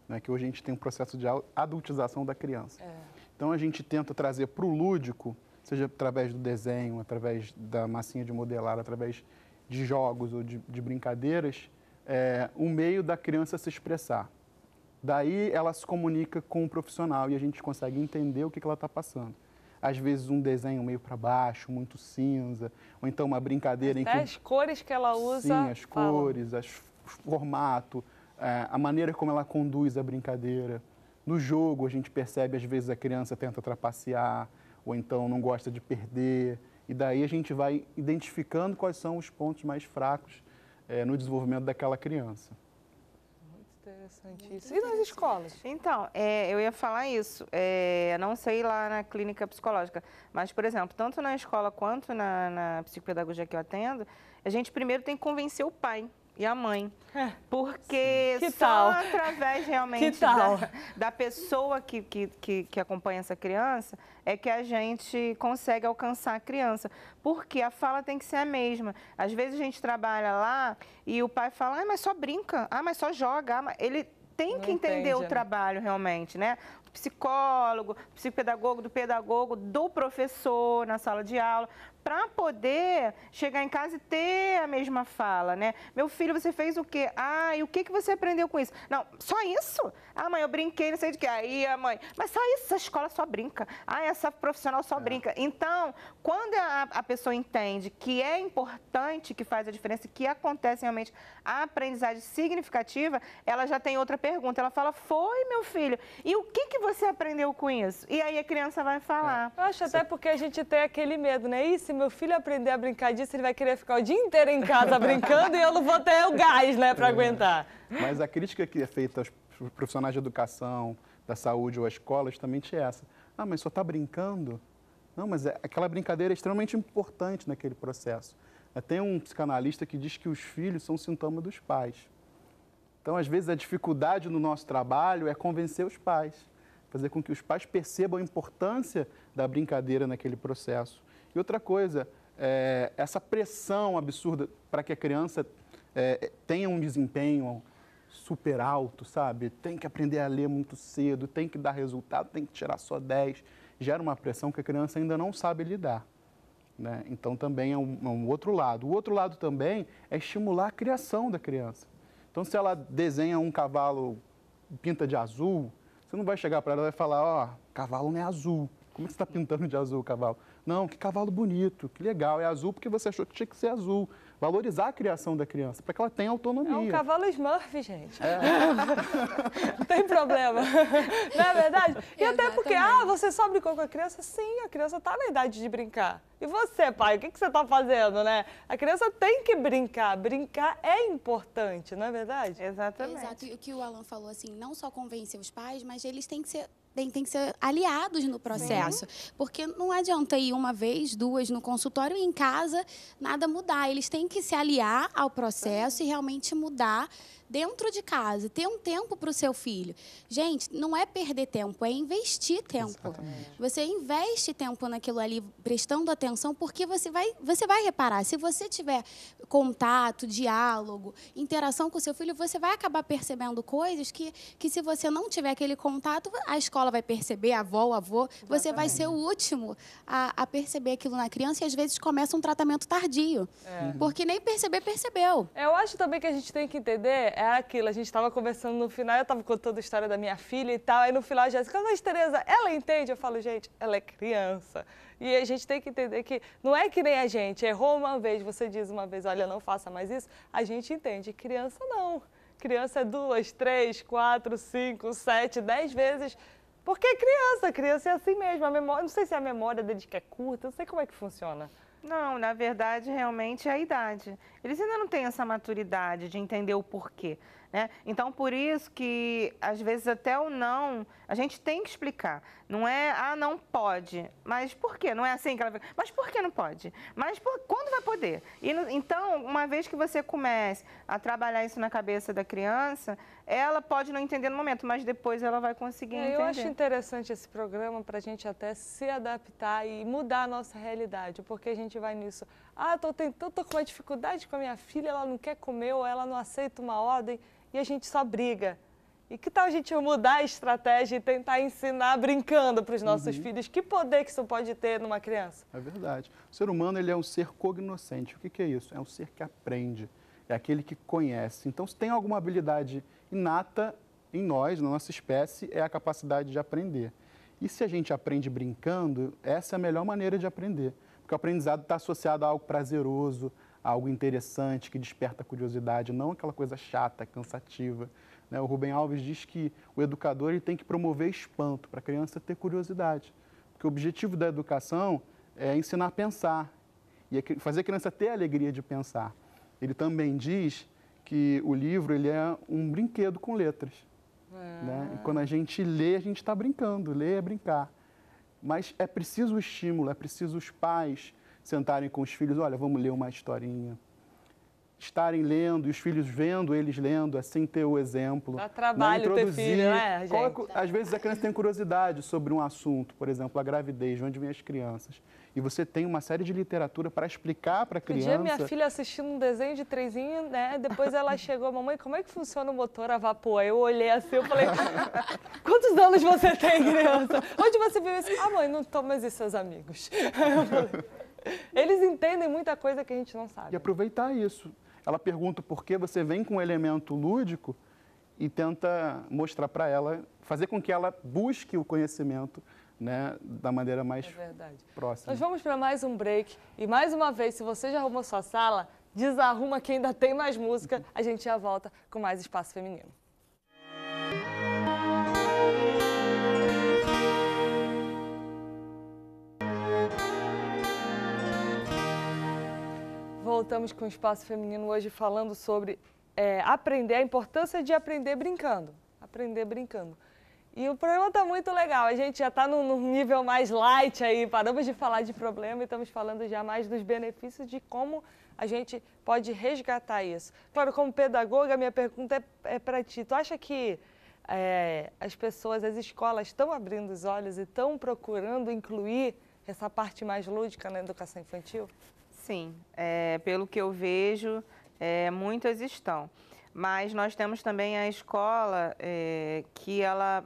né? que hoje a gente tem um processo de adultização da criança. É. Então a gente tenta trazer para o lúdico, seja através do desenho, através da massinha de modelar, através de jogos ou de, de brincadeiras, é, um meio da criança se expressar. Daí ela se comunica com o profissional e a gente consegue entender o que, que ela está passando. Às vezes um desenho meio para baixo, muito cinza, ou então uma brincadeira Até em que... as cores que ela usa. Sim, as cores, as, o formato, é, a maneira como ela conduz a brincadeira. No jogo, a gente percebe, às vezes, a criança tenta trapacear, ou então não gosta de perder. E daí a gente vai identificando quais são os pontos mais fracos é, no desenvolvimento daquela criança. Muito interessante isso. E nas escolas? Então, é, eu ia falar isso. É, não sei lá na clínica psicológica, mas, por exemplo, tanto na escola quanto na, na psicopedagogia que eu atendo, a gente primeiro tem que convencer o pai e a mãe. É. Porque que só através realmente da, da, pessoa que, que, que, acompanha essa criança é que a gente consegue alcançar a criança. Porque a fala tem que ser a mesma. Às vezes a gente trabalha lá e o pai fala, ah, mas só brinca, ah, mas só joga. Ah. Ele tem Não que entender entende, o né? trabalho realmente, né? psicólogo, psicopedagogo, do pedagogo, do professor na sala de aula, para poder chegar em casa e ter a mesma fala, né? Meu filho, você fez o quê? Ah, e o que, que você aprendeu com isso? Não, só isso? Ah, mãe, eu brinquei, não sei de quê. Aí a mãe, mas só isso, essa escola só brinca. Ah, essa profissional só brinca. Então, quando a, a pessoa entende que é importante, que faz a diferença, que acontece realmente a aprendizagem significativa, ela já tem outra pergunta. Ela fala, foi, meu filho, e o que, que você aprendeu com isso? E aí a criança vai falar. Eu acho até porque a gente tem aquele medo, né? Se meu filho aprender a brincar disso, ele vai querer ficar o dia inteiro em casa brincando e eu não vou ter o gás, né, para aguentar. Mas a crítica que é feita aos profissionais de educação, da saúde ou à escola é justamente essa. Ah, mas só está brincando? Não, mas é, aquela brincadeira é extremamente importante naquele processo. É, Tem um psicanalista que diz que os filhos são sintoma dos pais. Então, às vezes, a dificuldade no nosso trabalho é convencer os pais, fazer com que os pais percebam a importância da brincadeira naquele processo. E outra coisa, é, essa pressão absurda para que a criança é, tenha um desempenho super alto, sabe? Tem que aprender a ler muito cedo, tem que dar resultado, tem que tirar só 10. Gera uma pressão que a criança ainda não sabe lidar. Né? Então também é um, é um outro lado. O outro lado também é estimular a criação da criança. Então se ela desenha um cavalo, pinta de azul, você não vai chegar para ela e falar, ó, cavalo não é azul. Como é que você está pintando de azul o cavalo? Não, que cavalo bonito, que legal, é azul porque você achou que tinha que ser azul. Valorizar a criação da criança, para que ela tenha autonomia. É um cavalo Smurf, gente. Não tem problema. Não é verdade? E até porque, ah, você só brincou com a criança? Sim, a criança está na idade de brincar. E você, pai, o que, que você está fazendo, né? A criança tem que brincar. Brincar é importante, não é verdade? Exatamente. Exato. E o que o Alan falou, assim, não só convencer os pais, mas eles têm que ser têm, têm que ser aliados no processo. Porque não adianta ir uma vez, duas no consultório e em casa nada mudar. Eles têm que se aliar ao processo e realmente mudar dentro de casa, ter um tempo para o seu filho. Gente, não é perder tempo, é investir tempo. Você investe tempo naquilo ali, prestando atenção, porque você vai, você vai reparar. Se você tiver contato, diálogo, interação com o seu filho, você vai acabar percebendo coisas que, que se você não tiver aquele contato, a escola vai perceber, a avó, o avô, você vai ser o último a, a perceber aquilo na criança e às vezes começa um tratamento tardio. É. Porque nem perceber, percebeu. Eu acho também que a gente tem que entender, é aquilo, a gente estava conversando no final, eu estava contando a história da minha filha e tal, aí no final a Jéssica, mas Tereza, ela entende? Eu falo, gente, ela é criança. E a gente tem que entender que não é que nem a gente, errou uma vez, você diz uma vez, olha, não faça mais isso, a gente entende, criança não. Criança é duas, três, quatro, cinco, sete, dez vezes. Porque criança, criança é assim mesmo. A memória, não sei se a memória deles que é curta, não sei como é que funciona. Não, na verdade, realmente é a idade. Eles ainda não têm essa maturidade de entender o porquê. Né? Então, por isso que, às vezes, até o não, a gente tem que explicar. Não é, ah, não pode. Mas por quê? Não é assim que ela fica, mas por que não pode? Mas por, quando vai poder? E, então, uma vez que você comece a trabalhar isso na cabeça da criança, ela pode não entender no momento, mas depois ela vai conseguir É, entender. eu acho interessante esse programa para a gente até se adaptar e mudar a nossa realidade, porque a gente vai nisso. Ah, tô tentando, tô com uma dificuldade com a minha filha, ela não quer comer ou ela não aceita uma ordem e a gente só briga. E que tal a gente mudar a estratégia e tentar ensinar brincando para os nossos filhos? Que poder que isso pode ter numa criança? É verdade. O ser humano ele é um ser cognoscente. O que, que é isso? É um ser que aprende, é aquele que conhece. Então, se tem alguma habilidade inata em nós, na nossa espécie, é a capacidade de aprender. E se a gente aprende brincando, essa é a melhor maneira de aprender. Porque o aprendizado está associado a algo prazeroso, a algo interessante, que desperta curiosidade, não aquela coisa chata, cansativa. Né? O Rubem Alves diz que o educador ele tem que promover espanto para a criança ter curiosidade. Porque o objetivo da educação é ensinar a pensar e fazer a criança ter a alegria de pensar. Ele também diz que o livro ele é um brinquedo com letras. Né? E quando a gente lê, a gente está brincando. Ler é brincar. Mas é preciso o estímulo, é preciso os pais sentarem com os filhos. Olha, vamos ler uma historinha. Estarem lendo e os filhos vendo eles lendo, assim ter o exemplo. Dá trabalho Não ter introduzir. filho, né, é gente? às vezes a criança tem curiosidade sobre um assunto, por exemplo, a gravidez, de onde vêm as crianças. E você tem uma série de literatura para explicar para a Um criança. dia minha filha assistindo um desenho de trezinho, né? Depois ela chegou, mamãe, como é que funciona o motor a vapor? Eu olhei assim, eu falei, quantos anos você tem, criança? Onde você viu isso? Ah, mãe, não Thomas e seus amigos. Eles entendem muita coisa que a gente não E sabe. aproveitar isso. Ela pergunta por que você vem com um elemento lúdico e tenta mostrar para ela, fazer com que ela busque o conhecimento né, da maneira mais É próxima. Nós vamos para mais um break. E mais uma vez, se você já arrumou sua sala, desarruma que ainda tem mais música. A gente já volta com mais espaço feminino. Voltamos com o Espaço Feminino hoje falando sobre é, aprender, a importância de aprender brincando. Aprender brincando. E o programa está muito legal. A gente já está num, num nível mais light aí. Paramos de falar de problema e estamos falando já mais dos benefícios de como a gente pode resgatar isso. Claro, como pedagoga, minha pergunta é, é para ti. Tu acha que é, as pessoas, as escolas estão abrindo os olhos e estão procurando incluir essa parte mais lúdica na educação infantil? Sim, é, pelo que eu vejo, é, muitas estão. Mas nós temos também a escola é, que ela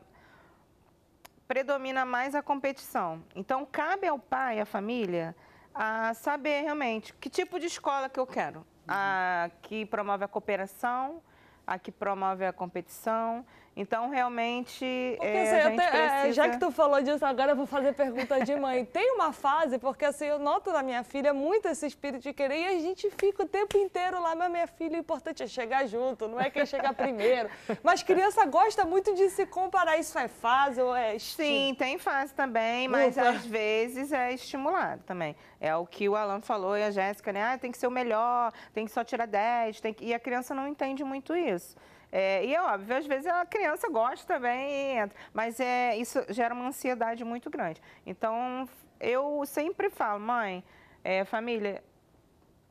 predomina mais a competição. Então, cabe ao pai, à família, a saber realmente que tipo de escola que eu quero. A que promove a cooperação, a que promove a competição. Então, realmente, Porque, é, assim, a eu gente te- é, precisa... já que tu falou disso, agora eu vou fazer pergunta de mãe. Tem uma fase, porque assim, eu noto na minha filha muito esse espírito de querer e a gente fica o tempo inteiro lá, mas minha filha, o importante é chegar junto, não é quem chegar primeiro. Mas criança gosta muito de se comparar, isso é fase ou é estilo? Sim, tem fase também, mas Ufa. às vezes é estimulado também. É o que o Alan falou e a Jéssica, né? Ah, tem que ser o melhor, tem que só tirar 10, tem que... e a criança não entende muito isso. É, e é óbvio, às vezes a criança gosta também e entra, mas é, isso gera uma ansiedade muito grande. Então, eu sempre falo, mãe, é, família,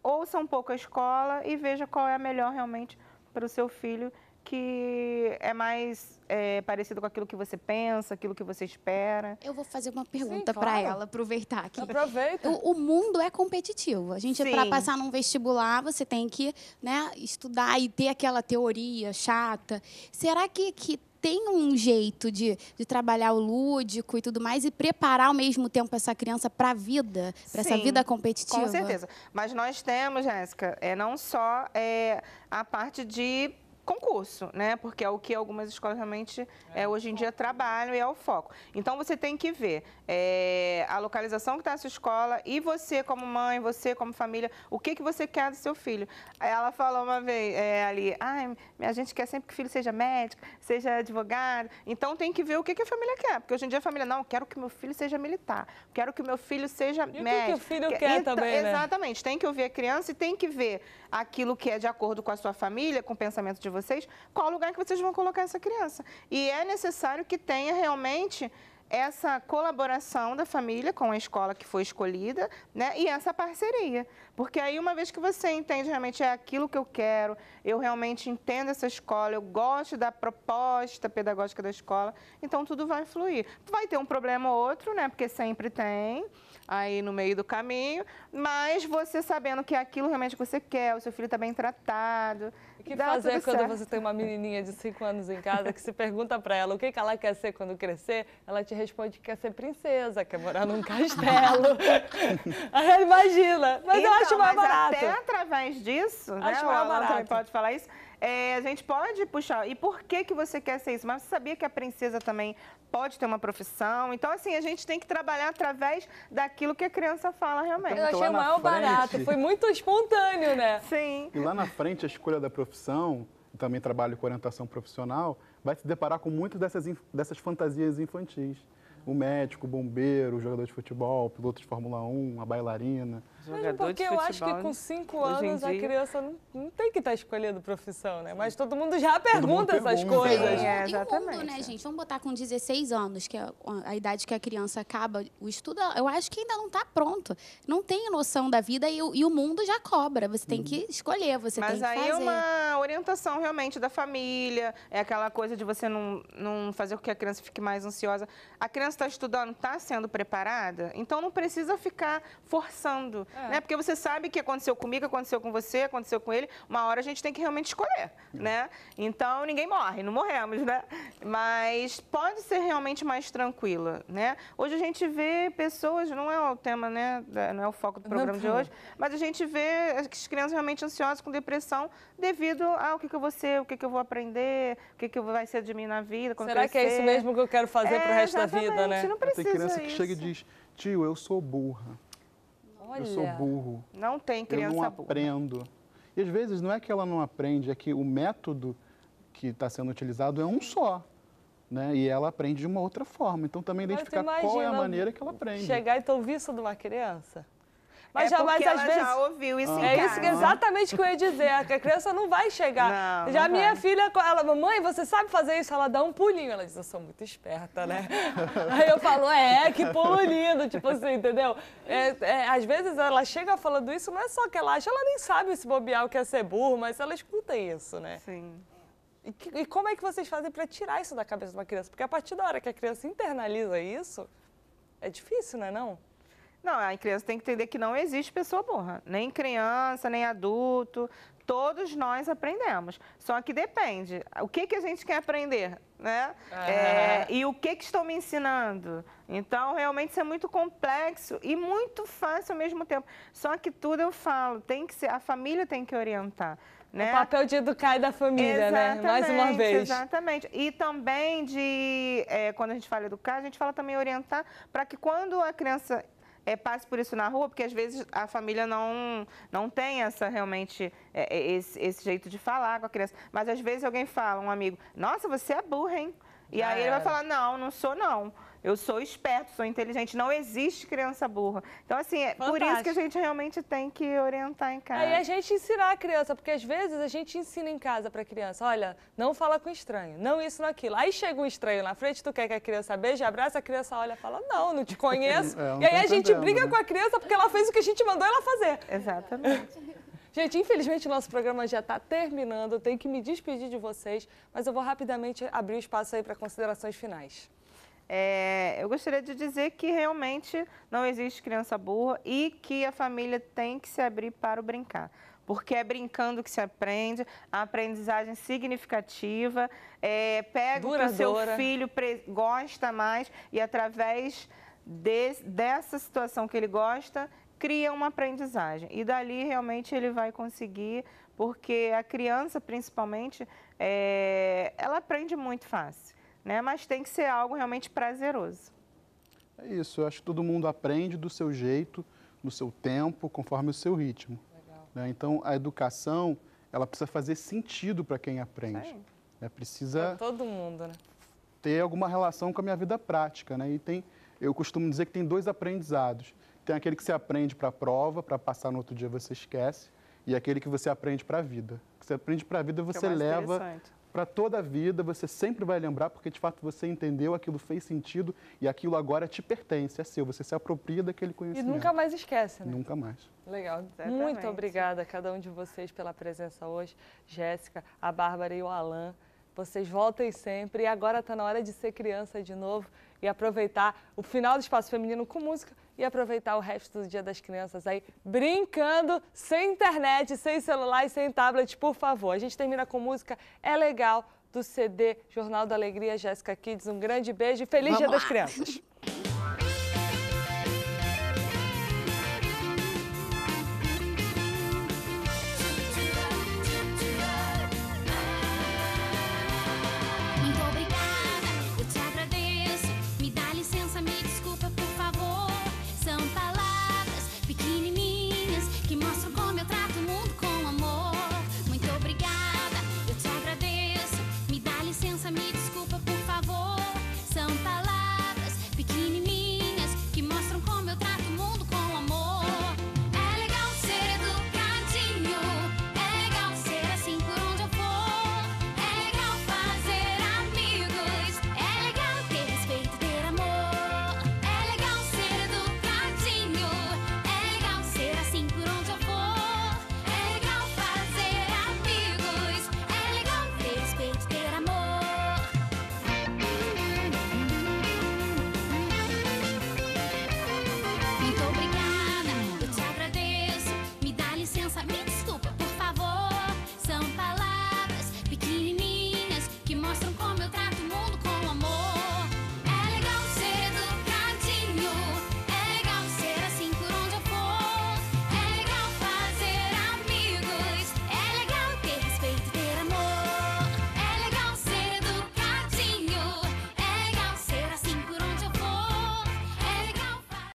ouça um pouco a escola e veja qual é a melhor realmente para o seu filho, que é mais é, parecido com aquilo que você pensa, aquilo que você espera. Eu vou fazer uma pergunta claro. para ela, aproveitar aqui. Aproveita. O, o mundo é competitivo. A gente, para passar num vestibular, você tem que né, estudar e ter aquela teoria chata. Será que, que tem um jeito de, de trabalhar o lúdico e tudo mais e preparar ao mesmo tempo essa criança para a vida, para essa vida competitiva? Com certeza. Mas nós temos, Jéssica, é, não só é, a parte de concurso, né? Porque é o que algumas escolas realmente é, hoje em dia trabalham e é o foco. Então você tem que ver é, a localização que está a sua escola e você como mãe, você como família, o que, que você quer do seu filho. Ela falou uma vez é, ali, ah, a gente quer sempre que o filho seja médico, seja advogado. Então tem que ver o que, que a família quer. Porque hoje em dia a família, não, quero que meu filho seja militar, quero que meu filho seja que que o médico. filho quer também, né? Exatamente, tem que ouvir a criança e tem que ver aquilo que é de acordo com a sua família, com o pensamento de vocês, qual lugar que vocês vão colocar essa criança. E é necessário que tenha realmente essa colaboração da família com a escola que foi escolhida, né? E essa parceria. Porque aí, uma vez que você entende realmente é aquilo que eu quero, eu realmente entendo essa escola, eu gosto da proposta pedagógica da escola, então tudo vai fluir. Vai ter um problema ou outro, né? Porque sempre tem aí no meio do caminho, mas você sabendo que é aquilo realmente que você quer, o seu filho está bem tratado. O que dá fazer quando certo. você tem uma menininha de 5 anos em casa que se pergunta pra ela o que, que ela quer ser quando crescer? Ela te responde que quer ser princesa, quer morar num castelo. Aí ela imagina, mas eu Então, acho mais mas barato. Até através disso, né, Acho o mais Alan também barato. pode falar isso, é, a gente pode puxar. E por que, que você quer ser isso? Mas você sabia que a princesa também pode ter uma profissão? Então, assim, a gente tem que trabalhar através daquilo que a criança fala realmente. Eu achei lá o maior barato, frente- foi muito espontâneo, né? Sim. E lá na frente, a escolha da profissão, eu também trabalho com orientação profissional, vai se deparar com muitas dessas, dessas fantasias infantis. O médico, o bombeiro, o jogador de futebol, o piloto de Fórmula 1, a bailarina. Jogador porque de eu acho que futebol, com cinco anos a dia- criança não, não tem que estar escolhendo profissão, né? Mas todo mundo já pergunta essas pergunta. coisas. Sim, é, E o mundo, exatamente. né, gente? Vamos botar com 16 anos, que é a idade que a criança acaba o estudo, eu acho que ainda não está pronto. Não tem noção da vida e, o- e o mundo já cobra. Você tem que escolher, você Mas tem que aí fazer. é uma orientação realmente da família, é aquela coisa de você não, não fazer com que a criança fique mais ansiosa. A criança está estudando, está sendo preparada, então não precisa ficar forçando, É. né? Porque você sabe que aconteceu comigo, aconteceu com você, aconteceu com ele, uma hora a gente tem que realmente escolher, né? Então ninguém morre, não morremos, né? Mas pode ser realmente mais tranquila, né? Hoje a gente vê pessoas, não é o tema, né? Não é o foco do Não é programa de problema. hoje, mas a gente vê as crianças realmente ansiosas com depressão devido ao que, que eu vou ser, o que, que eu vou aprender, o que, que vai ser de mim na vida. Quando Será que é isso crescer. mesmo que eu quero fazer É, pro resto da vida, né? Não Tem precisa criança que isso. chega e diz, tio, eu sou burra, Olha. eu sou burro, Não tem eu criança não burra. aprendo. E às vezes não é que ela não aprende, é que o método que está sendo utilizado é um só. Né? E ela aprende de uma outra forma. Então também Mas identificar qual é a maneira que ela aprende. Chegar e ter isso de uma criança. Mas é já, mas porque às vezes. já ouviu isso em É isso que exatamente que eu ia dizer. que A criança não vai chegar. Não, Já não minha vai. filha, ela, mamãe, você sabe fazer isso? Ela dá um pulinho. Ela diz, eu sou muito esperta, né? Aí eu falo, é, que pulo lindo, tipo assim, entendeu? É, é, às vezes ela chega falando isso, não é só que ela acha, ela nem sabe se bobear o que é ser burro, mas ela escuta isso, né? Sim. E, que- e como é que vocês fazem para tirar isso da cabeça de uma criança? Porque a partir da hora que a criança internaliza isso, é difícil, não é não? Não, a criança tem que entender que não existe pessoa burra. Nem criança, nem adulto. Todos nós aprendemos. Só que depende. O que, que a gente quer aprender, né? Ah. É, e o que, que estão me ensinando? Então, realmente, isso é muito complexo e muito fácil ao mesmo tempo. Só que tudo eu falo, tem que ser, a família tem que orientar. Né? O papel de educar e da família, né? Mais uma Exatamente, vez. Exatamente. E também de, é, quando a gente fala educar, a gente fala também orientar para que quando a criança é, passe por isso na rua, porque às vezes a família não, não tem essa realmente é, é, esse, esse jeito de falar com a criança. Mas às vezes alguém fala, um amigo, nossa, você é burra, hein? E aí ele vai falar, não, não sou não. Eu sou esperto, sou inteligente. Não existe criança burra. Então, assim, é por isso que a Fantástico. gente realmente tem que orientar em casa. Aí a gente ensinar a criança, porque às vezes a gente ensina em casa pra criança, olha, não fala com estranho, não isso, não aquilo. Aí chega um estranho na frente, tu quer que a criança beije, abraça, a criança olha e fala, não, não te conheço. É, não e aí a gente briga né? com a criança porque ela fez o que a gente mandou ela fazer. Exatamente. Gente, infelizmente o nosso programa já está terminando, eu tenho que me despedir de vocês, mas eu vou rapidamente abrir o espaço aí para considerações finais. É, eu gostaria de dizer que realmente não existe criança burra e que a família tem que se abrir para o brincar. Porque é brincando que se aprende, a aprendizagem significativa, é, pega o que o seu Duradoura. filho gosta mais e através de- dessa situação que ele gosta, cria uma aprendizagem. E dali realmente ele vai conseguir, porque a criança principalmente, é, ela aprende muito fácil né? Mas tem que ser algo realmente prazeroso. É isso, eu acho que todo mundo aprende do seu jeito, no seu tempo, conforme o seu ritmo. né? Então, a educação, ela precisa fazer sentido para quem aprende. Né? Pra Precisa todo mundo, né? ter alguma relação com a minha vida prática. Né? E tem, eu costumo dizer que tem dois aprendizados. Tem aquele que você aprende para a prova, para passar no outro dia você esquece, e aquele que você aprende para a vida. O que você aprende para a vida, é você mais leva interessante. Para toda a vida, você sempre vai lembrar, porque de fato você entendeu, aquilo fez sentido e aquilo agora te pertence, é seu, você se apropria daquele E conhecimento. nunca mais esquece, né? Nunca mais. Legal. Exatamente. Muito obrigada a cada um de vocês pela presença hoje. Jéssica, a Bárbara e o Alan. Vocês voltem sempre. E agora está na hora de ser criança de novo e aproveitar o final do Espaço Feminino com música e aproveitar o resto do Dia das Crianças aí brincando, sem internet, sem celular e sem tablet, por favor. A gente termina com música É Legal, do CD Jornal da Alegria, Jéssica Kids. Um grande beijo e feliz Dia Vamos das lá. Crianças.